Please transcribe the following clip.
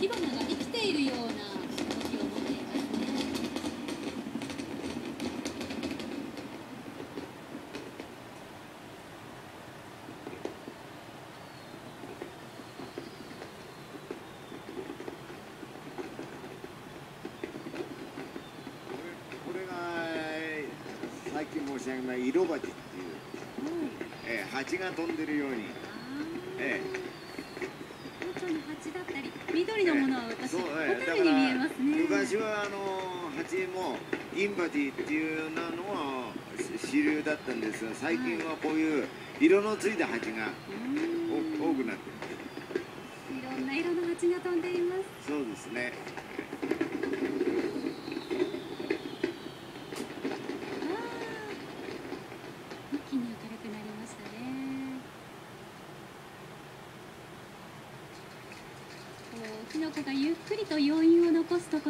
火花が生きているような動きを持っていますね。これがさっ申し上げない色鉢っていう、はい、え、蜂が飛んでるように。緑のものは私、ホルに見えますね。昔はあの蜂も銀鉢っていうようなのはし主流だったんですが最近はこういう色のついた蜂が多くなっていろんな色の蜂が飛んでいます。るそうですねわあ一気に明るくなりましたねこうキノコがゆっくりと余韻を残すところ